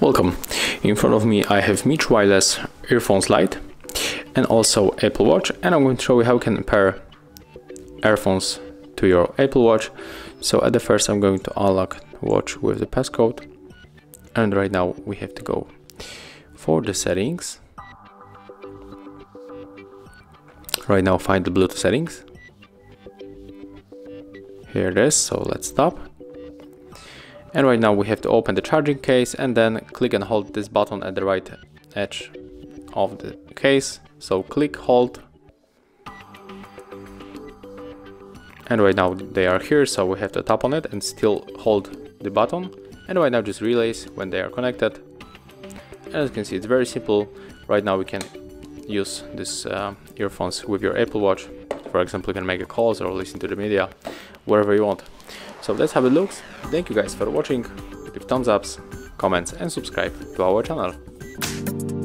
Welcome. In front of me I have Mi True Wireless earphones Lite and also Apple Watch and I'm going to show you how you can pair earphones to your Apple Watch. So at the first I'm going to unlock watch with the passcode and right now we have to go for the settings. Right now find the Bluetooth settings. Here it is, so let's stop. And right now we have to open the charging case and then click and hold this button at the right edge of the case. So click, hold. And right now they are here, so we have to tap on it and still hold the button. And right now just relays when they are connected. And as you can see, it's very simple. Right now we can use these uh, earphones with your Apple Watch. For example, you can make a calls or listen to the media, wherever you want. So that's how it looks. Thank you guys for watching. Give thumbs ups, comments and subscribe to our channel.